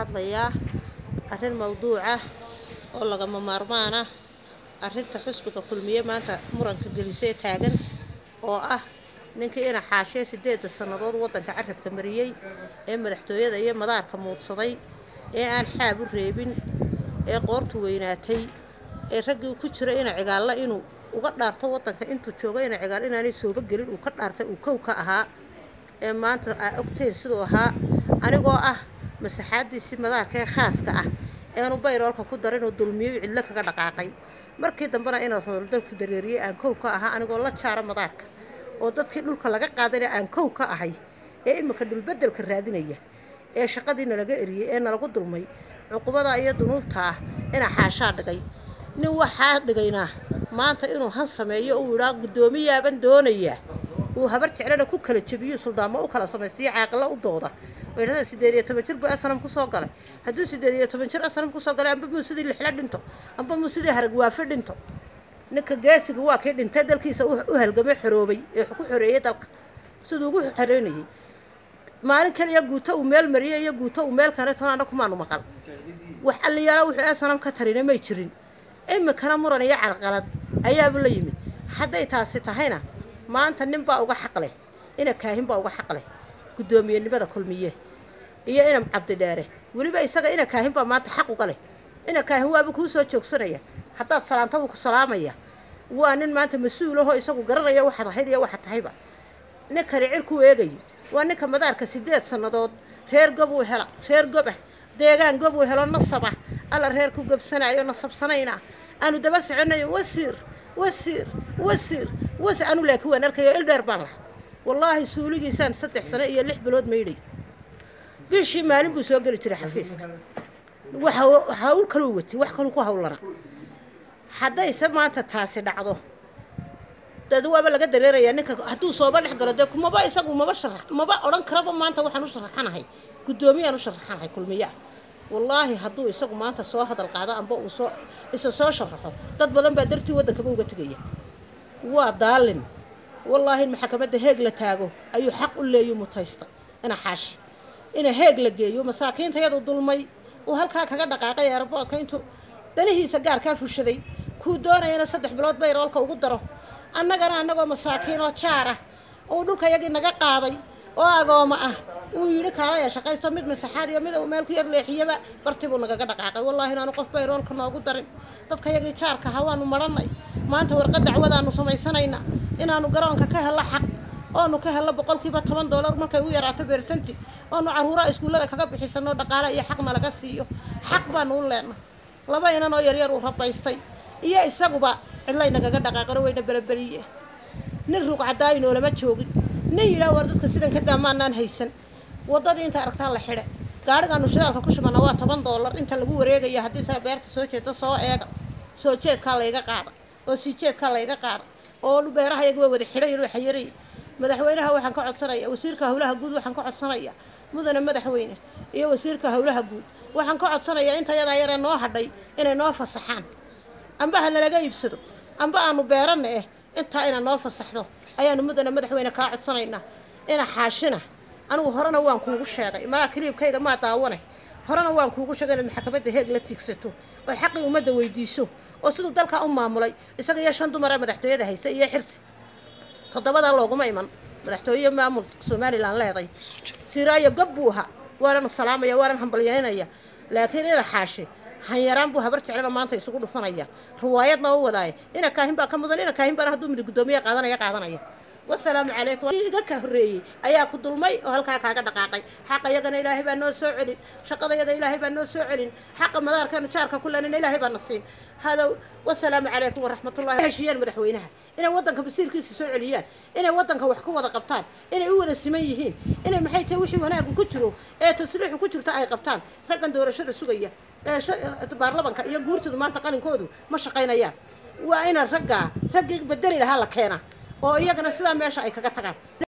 hadlayaa arrin mawduuc ah oo lagama maarmaan ah. Arrinta xusbiga kulmiye maanta muranka gelisee taagan oo ah ninkii ina xaashee sideeda sannadood waddanka carabka mariyey ee madaxtooyada iyo madaarka muudsaday ee aan xaab u reebin ee qoortu weynaatay ee raggii ku jira ina cigaalla inuu uga dhaarto waddanka intuu joogo ina cigaal inaanay sooba gelin uu ka dhaartay uu kow ka ahaa ee maanta aa ogteen siduu ahaa anigoo ah masaxaadiisii madaarka ee khaaska ah eenu bayroolka ku darin oo dulmiyo cidlo kaga dhaqaaqay. Markii dambena inuu rodaldalku dareeriyey aan kow ka ahaa anigoo la jaara madaarka oo dadkii dhulka laga qaadayna aan kow ka ahay ee iminka dhulbedelka raadinaya ee shaqadii nalaga eriyey ee nalagu dulmay cuqubada iyo dunuubta ah inaa xaashaa dhigay. Nin waxaa dhigaynaa maanta inuu han sameeyo uu idhaa guddoomiyaaban doonayaa uu habar jeclana ku kala jebiyo suldaamo u kala samaystiyo caaqilo u dooda weerada sideed iyo toban jir buu asanam ku soo galay. Hadduu sideed iyo toban jir asanam ku soo galay amba muusidii lixla dhinto amba muusidii haragwaafe dhinto. Ninka geesiga waa kii dhintay dalkiisa u halgamay xoroobay ee ku xoreeyey dalka. Siduu ugu xoreynayay maalin kaliya guuto uu meel mariyay iyo guuto uu meel kale tonaana kumaanu maqal. Wax alliyaala wuxuu asanam ka tarina may jirin. Iminkana muran iyo carqalad ayaaba la yimid. Hadday taasi tahayna maanta ninbaa uga xaq leh ina kaahin baa uga xaq leh. Guddoomiyenimada kulmiye iyo ina cabdidheere weliba isaga ina kaahin baa maanta xaq uga leh. Ina kaahin waaba kuu soo joogsanaya. Haddaad salaanta wuu ku salaamaya waa nin maanta mas'uul ahoo isagu garanaya waxaad ahayd iyo waxaad tahayba. Ninkani cirkuu eegayay waa ninka madaarka sideed sannadood. Reer gob uu hela reer gob ah deegaan gob uu helo nasab ah. Alla reer ku gobsanayo nasabsanayna aanu daba soconayo wasiir wasiir wasiir wasi anu laakiin waan arkayo ildheer baan lahaa. Wallaahi suuligiisaan saddex sano iyo lix bilood maydhay bishii maalin buu soo geli jiray xafiiska. Hawl kaluu watay wax kaluu ku hawlana haddayse maanta taasi dhacdo dad waaba laga dareerayaa ninka hadduu sooba dhex galo dee kumaba isagu maba shara maba odhan karaba maanta waxaan u sharaxanahay. Guddoomiyaan u sharaxanahay kulmiyaa wallaahi hadduu isagu maanta soo hadal qaado amba uu soo isa soo sharaxo dad badan baa dartii waddankaba uga tegaya. Waa daalin. Wallaahi in maxakamadda heeg la taago ayuu xaq u leeyu mutaysta. Ina xaashi ina heeg la geeyo masaakiinta yadu dulmay uu halkaa kaga dhaqaaqay eeraboodka intuu danihiisa gaarkaa fushaday kuu doonayana saddex bilood bayroolka ugu daro. Annagana annagoo masaakiin oo jaar ah uu dhulka yagii naga qaaday oo agooma ah uu yidhi kaalaya shaqaysto mid masaxaad iyo mid uu meel ku yar leexiyaba barti buu nagaga dhaqaaqay. Wallaahi inaanu qof bayroolka noogu darin. Dadka yagii jaarka ahaa waanu marhanay maanta warqad dacwadaanu samaysanaynaa inaanu garoonka ka hello xaq oonu ka hello boqolkiiba toban doolar markay u yaraato beersanti. Oonu caruuraha iskuullada kaga bixisano dhaqaale iyo xaqna laga siiyo. Xaq baanu u leenna. Laba inan oo yaryar uu rabaystay iyo isaguba cidlay nagaga dhaqaaqano wayna beraberiye nin ruuq cadaayi noolama joogin. Nin yidhaah war dadka sidan ka daamaanaan haysan. Waddadii inta aragtaa la xidhe gaadhigaanu shidaalka ku shubana waa toban doolar inta lagu wareegaya haddii sana beerta soo jeeda soo eega. Soo jeedkaa layga qaada. Oo sii jeedkaa layga qaada. Oo beeraha iyaguba wada xidhay inuu xayaray madaxweynaha waxaan ka codsanaya wasiirka howlaha guud waxaan ka codsanaya mudane madaxweyne iyo wasiirka howlaha guud. Waxaan ka codsanayaa inta yadaa noo hadhay inay noo fasaxaan. Amba ha nalaga iibsado amba aanu beeranna eh intaa ina noo fasaxdo ayaanu mudane madaxweyne kaa codsanaynaa. Ina xaashina anigu horena waan kuugu sheegay malaa kaliibkayga maa daawane horena waan kuugu sheegay inaad maxkamadda heeg la tiigsato oo xaqii ummadda weydiiso oo siduu dalkaa u maamulay isaga iyo shan dumara madaxtooyada haysa iyo xirsi toddobadaa looguma iman. Madaxtooye maamul somalilan leeday siraayo gob buu ahaa waanan salaamaya waanan hambalyeynaya laakiin ina xaashi hanyaraan buu habar jeclana maanta isugu dhufanaya. Riwaayadna u wadaaye ina kaahin baa ka mudan ina kaahin baana hadduu midig guddoomiye qaadanaya qaadanaya wasalaamu calaykum iga ka horreeyey ayaa ku dulmay oo halkaa kaaga dhaqaaqay. Xaqa iyagana ilaahay baa noo soo celin. Shaqadayada ilaahay baa noo soo celin. Xaqa madaarkaanu jaarka ku leenina ilaahay baa na siin hadow wasalaamu calaykum waraxmatullahi heshiiyaan madaxweynaha inay waddanka basiirkiisa soo celiyaan inay waddanka wax ku wada qabtaan inay u wada siman yihiin inay maxay tahay wixii wanaagu ku jiro ee tasliixu ku jirta ay qabtaan raggan doorashada sugaya ee baarlamanka iyo guurtoodu maanta qalinkoodu ma shaqaynayaan. Waa ina raggaa raggii bedeli lahaa la keenaa oo iyagana sidaa meesha ay kaga tagaan